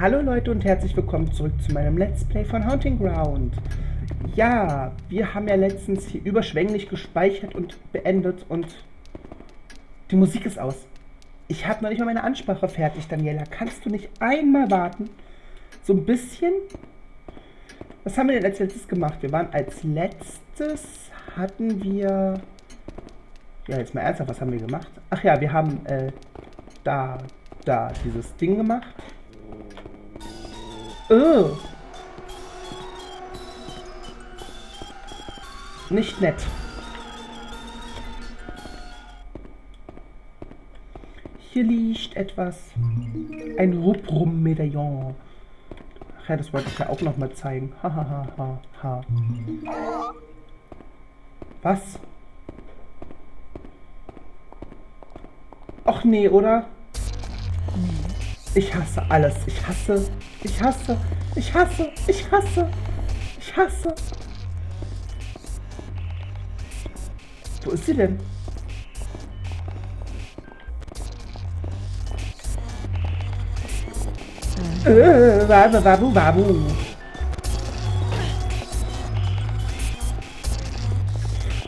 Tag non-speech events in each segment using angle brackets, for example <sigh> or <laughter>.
Hallo Leute und herzlich willkommen zurück zu meinem Let's Play von Haunting Ground. Ja, wir haben ja letztens hier überschwänglich gespeichert und beendet und die Musik ist aus. Ich habe noch nicht mal meine Ansprache fertig, Daniela. Kannst du nicht einmal warten? So ein bisschen? Was haben wir denn als letztes gemacht? Wir waren als letztes, hatten wir... Ja, jetzt mal ernsthaft, was haben wir gemacht? Ach ja, wir haben äh, da, da dieses Ding gemacht. Oh. Nicht nett. Hier liegt etwas. Ein Rubrum-Medaillon. Ach ja, das wollte ich ja auch noch mal zeigen. Ha, ha, ha, ha, ha. Was? Och nee, oder? Ich hasse alles. Ich hasse. Ich hasse. Ich hasse. Ich hasse. Ich hasse. Wo ist sie denn? Äh, wabu, wabu, wabu.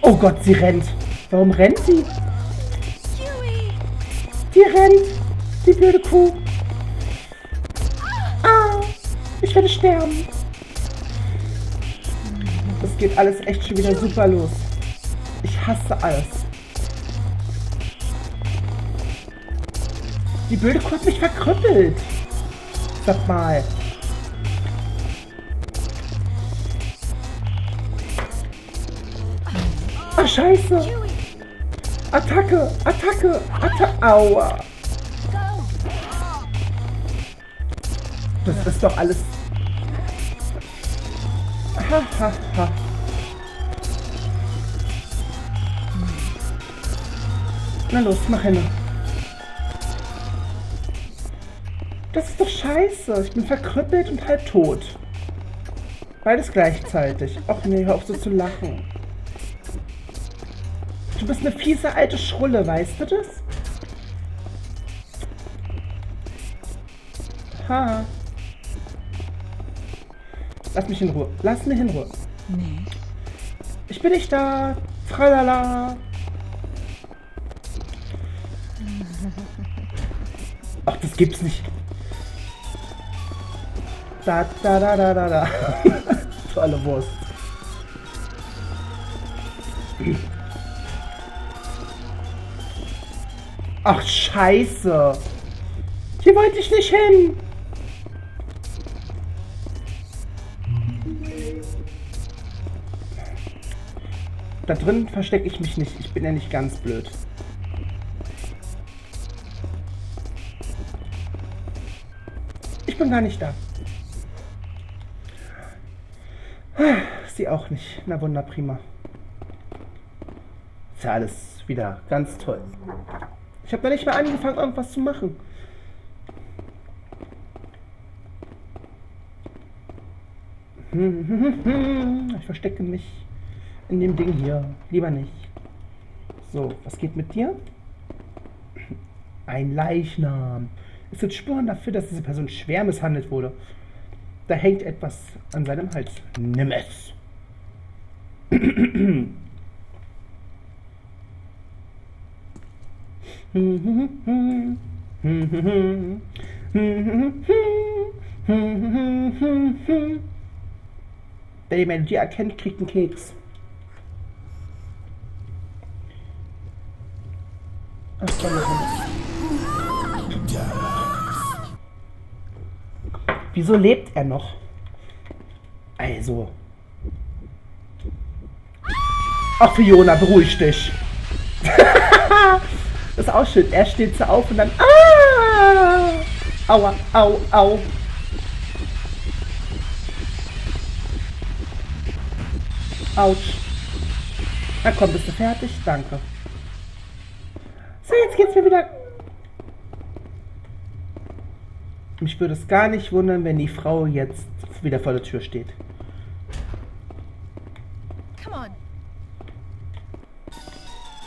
Oh Gott, sie rennt. Warum rennt sie? Die rennt. Die blöde Kuh. Ich sterben. Das geht alles echt schon wieder super los. Ich hasse alles. Die blöde Kuh hat mich verkrüppelt. Sag mal. Ah, scheiße. Attacke, Attacke, Attacke. Aua. Das ist doch alles... Ha. Na los, mach hin. Das ist doch scheiße. Ich bin verkrüppelt und halb tot. Beides gleichzeitig. Ach nee, hör auf so zu lachen. Du bist eine fiese alte Schrulle, weißt du das? Ha. Lass mich in Ruhe. Lass mich in Ruhe. Nee. Ich bin nicht da. Tralala. Ach, das gibt's nicht. Da, da, da, da, da, da. <laughs> Tolle Wurst. Ach, scheiße. Hier wollte ich nicht hin. Da drin verstecke ich mich nicht. Ich bin ja nicht ganz blöd. Ich bin gar nicht da. Sie auch nicht. Na wunder prima. Ist ja alles wieder ganz toll. Ich habe noch nicht mal angefangen, irgendwas zu machen. Ich verstecke mich in dem Ding hier. Lieber nicht. So, was geht mit dir? Ein Leichnam. Es sind Spuren dafür, dass diese Person schwer misshandelt wurde. Da hängt etwas an seinem Hals. Nimm es. Wer die Melodie erkennt, kriegt einen Keks. Ach, Wieso lebt er noch? Also. Ach, Fiona, beruhig dich. das <laughs> ist auch schön. Er steht so auf und dann. Ah! Aua, au, au. Autsch. Na komm, bist du fertig? Danke. Jetzt geht's mir wieder. Mich würde es gar nicht wundern, wenn die Frau jetzt wieder vor der Tür steht.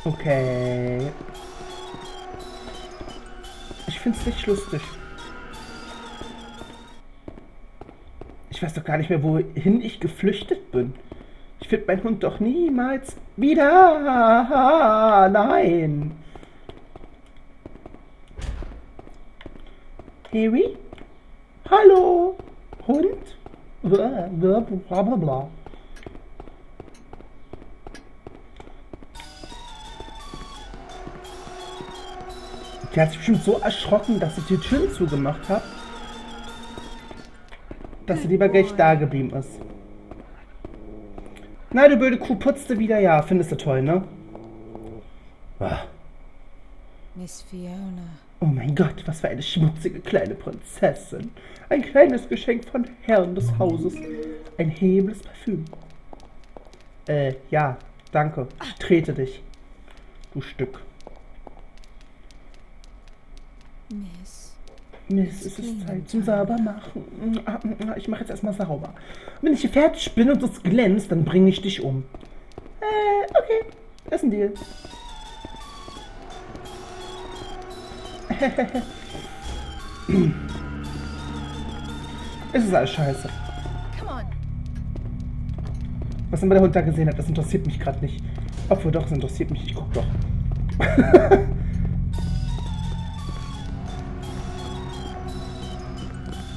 Okay. Ich find's nicht lustig. Ich weiß doch gar nicht mehr, wohin ich geflüchtet bin. Ich finde meinen Hund doch niemals wieder. Nein. Harry? Hallo? Hund? Bla bla bla. Die hat sich bestimmt so erschrocken, dass ich die Türen zugemacht habe, dass sie lieber gleich da geblieben ist. Na, du blöde Kuh, putzte wieder. Ja, findest du toll, ne? Ah. Miss Fiona. Oh mein Gott, was für eine schmutzige kleine Prinzessin. Ein kleines Geschenk von Herrn des Hauses. Ein hebles Parfüm. Äh, ja, danke. Ich trete dich. Du Stück. Miss. Mist, es ist Zeit zum Saubermachen. Ich mache jetzt erstmal sauber. Wenn ich hier fertig bin und es glänzt, dann bringe ich dich um. Äh, okay. Das ist ein Deal. <laughs> es ist alles scheiße. Was immer der Hund da gesehen hat, das interessiert mich gerade nicht. Obwohl doch, es interessiert mich. Ich guck doch. <laughs>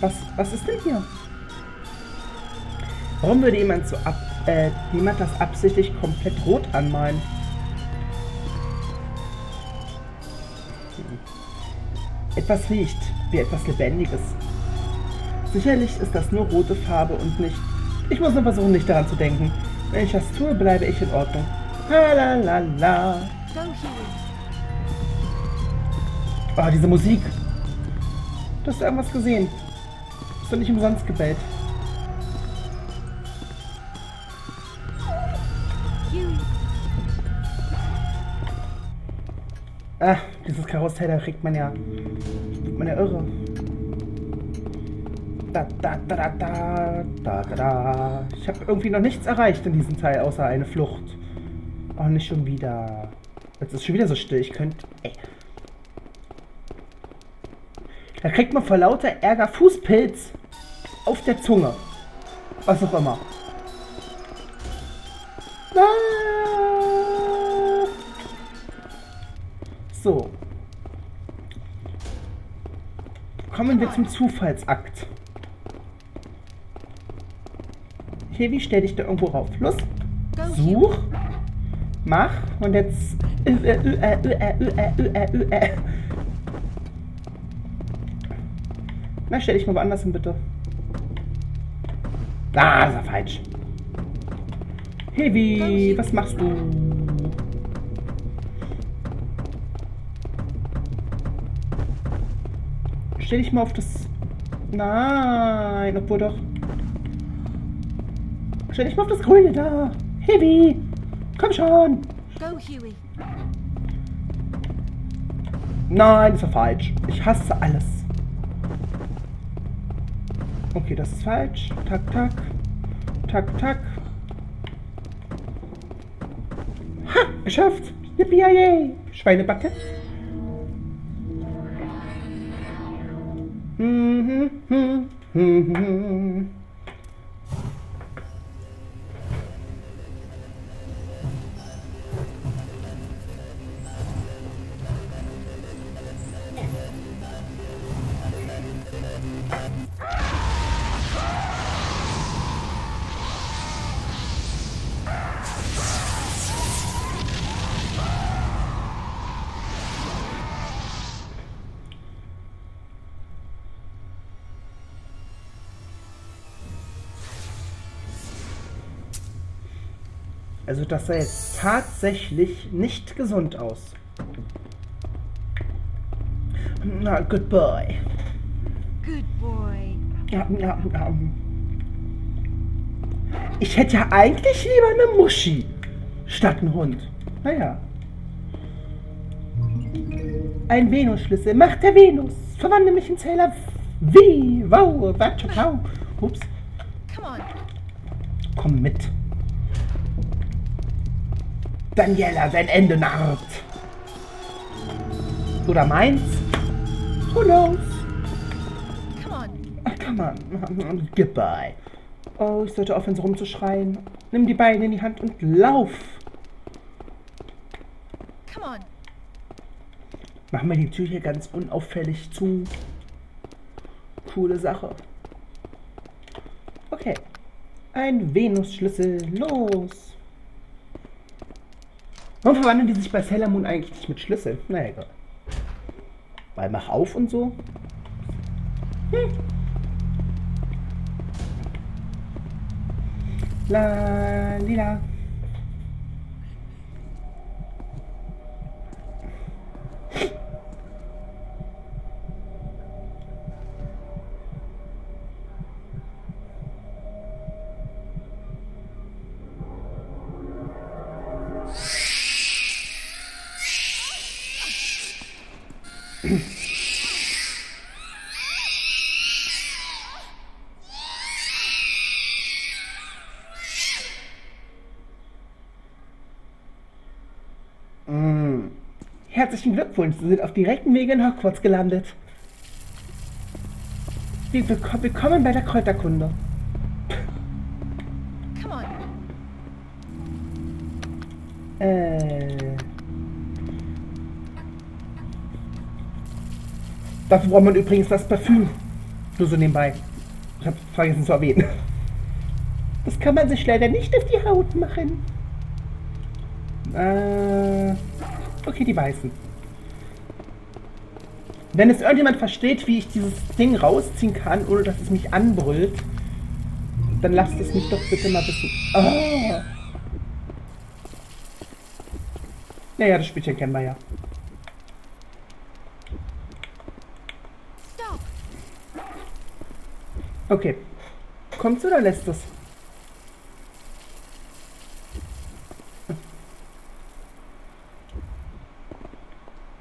was, was ist denn hier? Warum würde jemand so ab, äh, jemand das absichtlich komplett rot anmalen? Etwas riecht wie etwas Lebendiges. Sicherlich ist das nur rote Farbe und nicht. Ich muss nur versuchen, nicht daran zu denken. Wenn ich das tue, bleibe ich in Ordnung. La la la. Ah, diese Musik. Du hast irgendwas gesehen. Ist doch nicht umsonst gebellt. Ah, dieses Karussell, da kriegt man ja. Wird man ja irre. Da, da, da, da, da, da, da. Ich habe irgendwie noch nichts erreicht in diesem Teil, außer eine Flucht. Oh, nicht schon wieder. Jetzt ist schon wieder so still. Ich könnte. Ey. Da kriegt man vor lauter Ärger Fußpilz auf der Zunge. Was auch immer. Ah. So. Kommen wir zum Zufallsakt. Hevi, stell dich da irgendwo rauf. Los. Such. Mach. Und jetzt. Äh, äh, äh, äh, äh, äh, äh, äh. Na, stell dich mal woanders hin, bitte. Ah, das war falsch. Hevi, was machst du? Stell dich mal auf das... Nein, obwohl doch... Stell dich mal auf das Grüne da. Heavy, komm schon. Go, Huey. Nein, das war falsch. Ich hasse alles. Okay, das ist falsch. Tak, tak. Tak, tak. Ha, geschafft. Yippie, yay. Schweinebacke. Mm-hmm. Mm-hmm. mm-hmm. Also das sah jetzt tatsächlich nicht gesund aus. Na, good boy. Good boy. Ja, ja, ja. Ich hätte ja eigentlich lieber eine Muschi statt einen Hund. Naja. Ein Venus-Schlüssel. Macht der Venus. Verwandle mich in Sailor Wie? Wow, wow. Ups. Komm mit. Daniela, dein Ende naht. Oder meins? Who knows? Come on. Come on. Goodbye. Oh, ich sollte aufhören, so rumzuschreien. Nimm die Beine in die Hand und lauf. Come on. Machen wir die Tür hier ganz unauffällig zu. Coole Sache. Okay. Ein Venus-Schlüssel. Los. Warum verwandeln die sich bei Sailor Moon eigentlich nicht mit Schlüssel? Na egal. Weil mach auf und so. Hm. La lila. Herzlichen Glückwunsch, Sie sind auf direktem Wege in Hogwarts gelandet. Willkommen bei der Kräuterkunde. Äh. Dafür braucht man übrigens das Parfüm. Nur so nebenbei. Ich habe vergessen zu erwähnen. Das kann man sich leider nicht auf die Haut machen. Äh. Okay, die weißen. Wenn es irgendjemand versteht, wie ich dieses Ding rausziehen kann, ohne dass es mich anbrüllt, dann lasst es mich doch bitte mal wissen. Ah. Naja, das Spielchen kennen wir ja. Okay. Kommt's oder lässt es?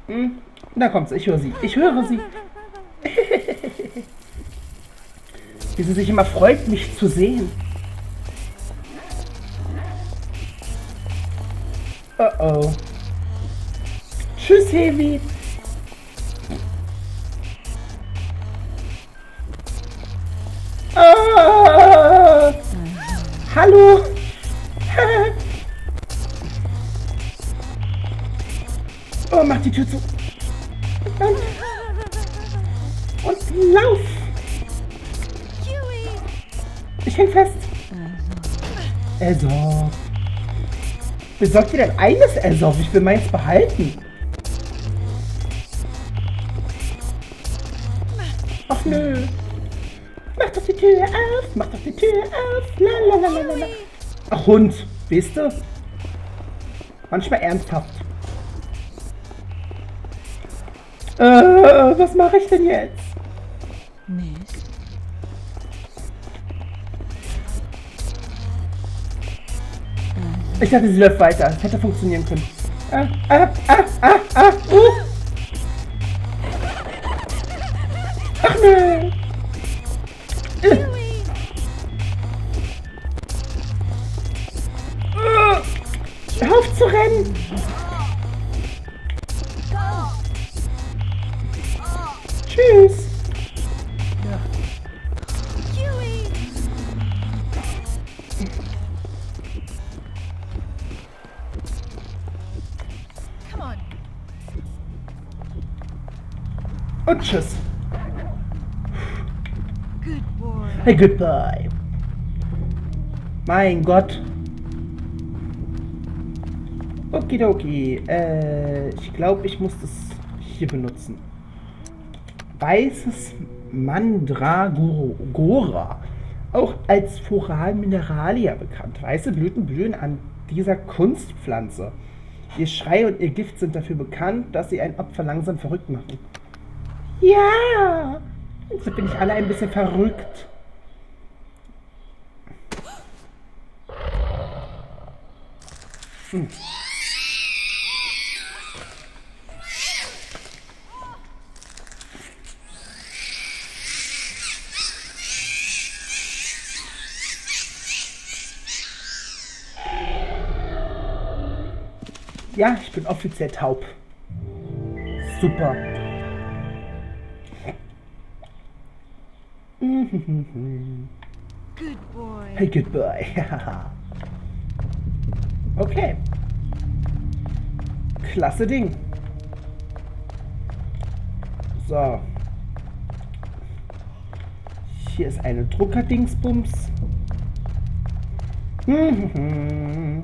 Hm, da kommt sie. Ich höre sie. Ich höre sie. <laughs> Wie sie sich immer freut, mich zu sehen. Oh oh. Tschüss, Hevi. Ah! Hallo! <laughs> oh, mach die Tür zu. Häng fest. Elsoff. Besorgt dir denn eines, Elsoff? Ich will meins behalten. Ach nö. Mach doch die Tür auf, mach doch die Tür auf. La, la, la, la, la, la. Ach Hund, weißt du? Manchmal ernsthaft. Äh, was mache ich denn jetzt? Ich dachte, sie läuft weiter. Das hätte funktionieren können. Ah, ah, ah, ah, ah, uh. Ach Huey. äh. Hör auf zu rennen. Tschüss. Goodbye. Mein Gott. Okidoki. Äh, ich glaube, ich muss das hier benutzen. Weißes Mandragora. Auch als Floral Mineralia bekannt. Weiße Blüten blühen an dieser Kunstpflanze. Ihr Schrei und ihr Gift sind dafür bekannt, dass sie ein Opfer langsam verrückt machen. Ja! Jetzt bin ich alle ein bisschen verrückt. Ja, ich bin offiziell taub. Super. Good boy. Hey, good boy. <laughs> okay. Klasse Ding. So. Hier ist eine Druckerdingsbums. <laughs>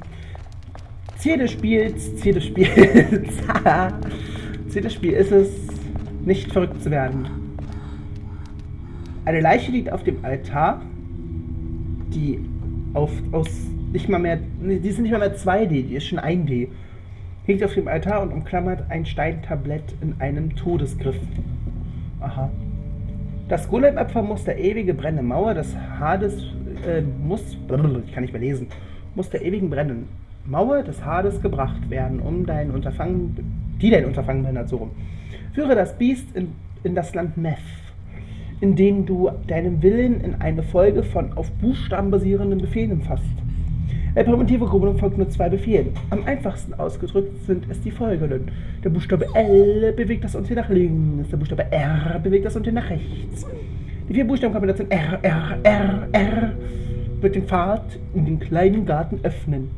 Ziel des Spiels, Ziel des Spiels. <laughs> Ziel des Spiels ist es, nicht verrückt zu werden. Eine Leiche liegt auf dem Altar, die auf, aus nicht mal mehr, die sind nicht mal mehr 2D, die ist schon 1D. Liegt auf dem Altar und umklammert ein Steintablett in einem Todesgriff. Aha. Das Golem-Opfer muss der ewige brennende Mauer des Hades, äh, muss, ich kann nicht mehr lesen, muss der ewigen brennenden Mauer des Hades gebracht werden, um dein Unterfangen, die dein Unterfangen behindert, so rum. Führe das Biest in, in das Land Meth, indem du deinem Willen in eine Folge von auf Buchstaben basierenden Befehlen fasst. Der primitive Gruppe folgt nur zwei Befehlen. Am einfachsten ausgedrückt sind es die folgenden. Der Buchstabe L bewegt das Untier nach links, der Buchstabe R bewegt das Untier nach rechts. Die vier Buchstabenkombination R, R, R, R wird den Pfad in den kleinen Garten öffnen.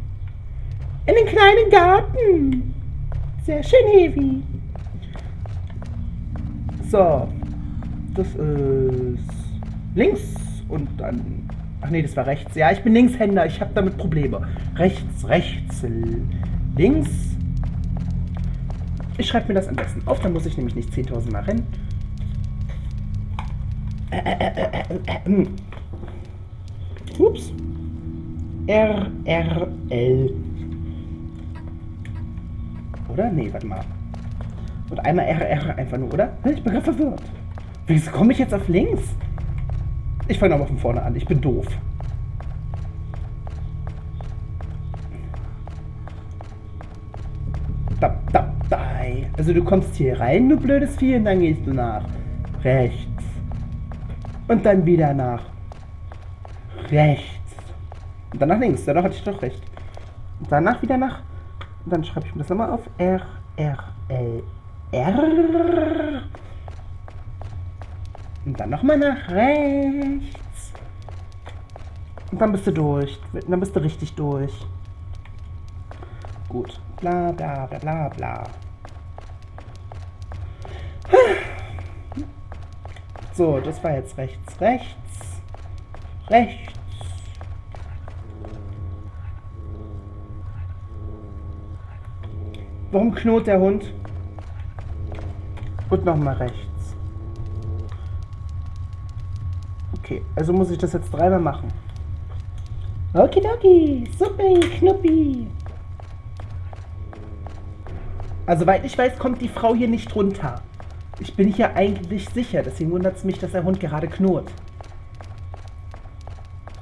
In den kleinen Garten! Sehr schön, Hevi. So. Das ist links und dann. Ach nee, das war rechts. Ja, ich bin Linkshänder. Ich habe damit Probleme. Rechts, rechts, links. Ich schreibe mir das am besten auf, dann muss ich nämlich nicht 10.000 Mal rennen. Äh, äh, äh. Ups. R, R, L. Oder? Nee, warte mal. Und einmal R, R einfach nur, oder? Ich bin gerade verwirrt. Wieso komme ich jetzt auf links? Ich fange nochmal von vorne an. Ich bin doof. Da, da, da. Also du kommst hier rein, du blödes Vieh, und dann gehst du nach rechts. Und dann wieder nach rechts. Und dann nach links. Danach hatte ich doch recht. Und danach wieder nach. Und dann schreibe ich mir das nochmal auf. R, R, L, R. Und dann nochmal nach rechts. Und dann bist du durch. Und dann bist du richtig durch. Gut. Bla bla bla bla bla. So, das war jetzt rechts, rechts, rechts. Warum knurrt der Hund? Und nochmal rechts. Okay, also muss ich das jetzt dreimal machen. Okidoki, Suppi, Knuppi. Also, weil ich weiß, kommt die Frau hier nicht runter. Ich bin hier eigentlich sicher, deswegen wundert es mich, dass der Hund gerade knurrt.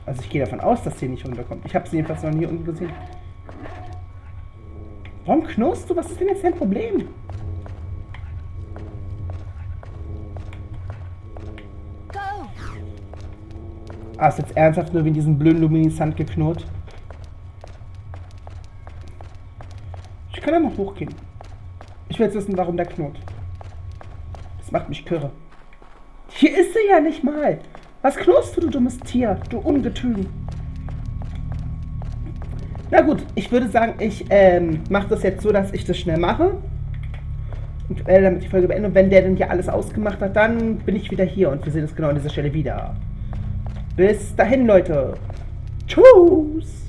Also ich gehe davon aus, dass sie nicht runterkommt. Ich habe sie jedenfalls noch nie unten gesehen. Warum knurrst du? Was ist denn jetzt dein Problem? Ah, ist jetzt ernsthaft nur wegen diesem blöden Luminisant geknurrt? Ich kann ja mal hochgehen. Ich will jetzt wissen, warum der knurrt. Das macht mich kirre. Hier ist sie ja nicht mal. Was knurrst du, du dummes Tier? Du Ungetüm. Na gut, ich würde sagen, ich ähm, mache das jetzt so, dass ich das schnell mache. Und werde damit die Folge beenden. Und wenn der dann hier alles ausgemacht hat, dann bin ich wieder hier und wir sehen uns genau an dieser Stelle wieder. Bis dahin, Leute. Tschüss.